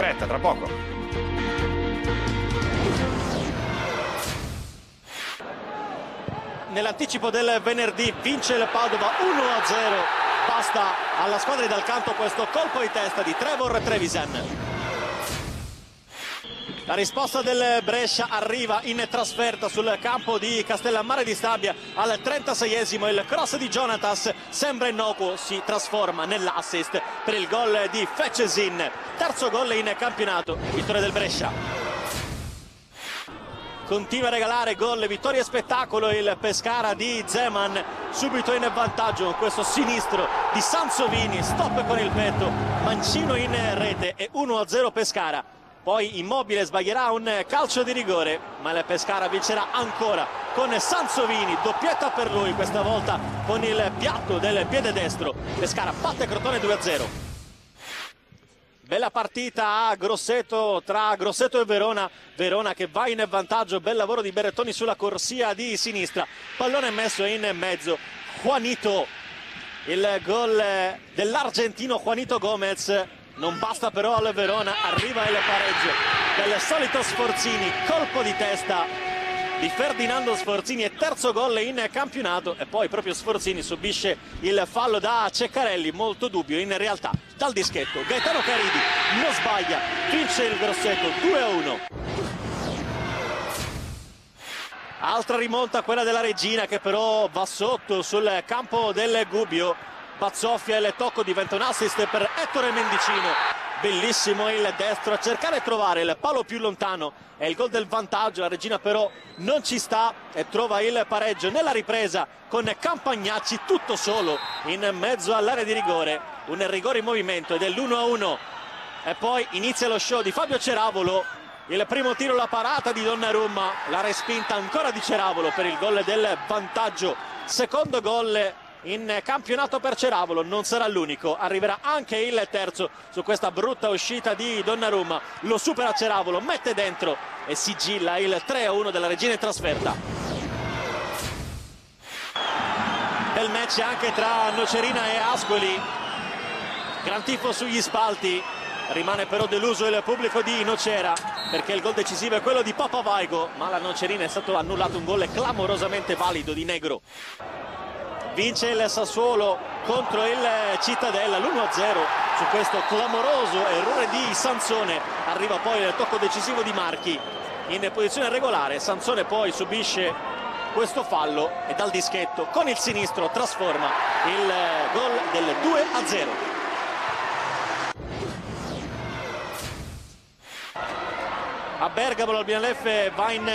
Aspetta, tra poco. Nell'anticipo del venerdì vince il Padova 1-0. Basta alla squadra di dal canto questo colpo di testa di Trevor Trevisan. La risposta del Brescia arriva in trasferta sul campo di Castellammare di Stabia al 36esimo. Il cross di Jonatas sembra innocuo, si trasforma nell'assist per il gol di Fecesin. Terzo gol in campionato, vittoria del Brescia. Continua a regalare gol, vittoria e spettacolo il Pescara di Zeman, subito in vantaggio con questo sinistro di Sansovini, stop con il petto, mancino in rete e 1-0 Pescara poi Immobile sbaglierà un calcio di rigore ma il Pescara vincerà ancora con Sansovini doppietta per lui questa volta con il piatto del piede destro. Pescara batte Crotone 2-0 Bella partita a Grosseto tra Grosseto e Verona, Verona che va in vantaggio, bel lavoro di Berrettoni sulla corsia di sinistra, pallone messo in mezzo, Juanito, il gol dell'argentino Juanito Gomez non basta però al Verona, arriva il pareggio del solito Sforzini, colpo di testa di Ferdinando Sforzini e terzo gol in campionato e poi proprio Sforzini subisce il fallo da Ceccarelli, molto dubbio in realtà dal dischetto. Gaetano Caridi non sbaglia, vince il Grosseto 2-1. Altra rimonta quella della Regina che però va sotto sul campo del Gubbio Bazzoffia il tocco diventa un assist per Ettore Mendicino. Bellissimo il destro a cercare di trovare il palo più lontano. È il gol del vantaggio la Regina però non ci sta e trova il pareggio nella ripresa con Campagnacci tutto solo in mezzo all'area di rigore. Un rigore in movimento ed è l'1-1 e poi inizia lo show di Fabio Ceravolo. Il primo tiro la parata di Donnarumma la respinta ancora di Ceravolo per il gol del vantaggio. Secondo gol in campionato per Ceravolo non sarà l'unico arriverà anche il terzo su questa brutta uscita di Donnarumma. Lo supera Ceravolo mette dentro e sigilla il 3-1 della Regina in trasferta. Bel match anche tra Nocerina e Ascoli. Gran tifo sugli spalti. Rimane però deluso il pubblico di Nocera perché il gol decisivo è quello di Papa Vaigo ma la Nocerina è stato annullato un gol clamorosamente valido di Negro vince il Sassuolo contro il Cittadella l'1-0 su questo clamoroso errore di Sansone. Arriva poi il tocco decisivo di Marchi in posizione regolare. Sansone poi subisce questo fallo e dal dischetto con il sinistro trasforma il gol del 2-0 a Bergamo l'Albinaleffe va in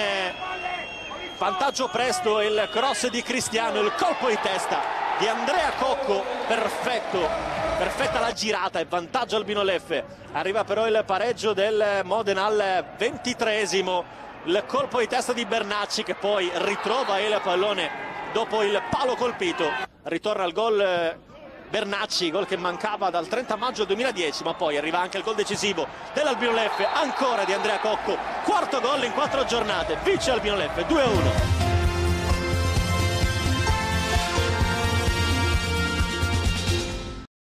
vantaggio presto il cross di Cristiano il colpo di testa di Andrea Cocco. Perfetto perfetta la girata e vantaggio Albino Leffe. Arriva però il pareggio del Modena al ventitresimo il colpo di testa di Bernacci che poi ritrova il pallone dopo il palo colpito. Ritorna al gol Bernacci, gol che mancava dal 30 maggio 2010, ma poi arriva anche il gol decisivo dell'Albino Leffe, ancora di Andrea Cocco, quarto gol in quattro giornate, vince Albino Leffe 2-1.